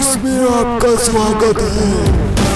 Sports में आपका स्वागत है।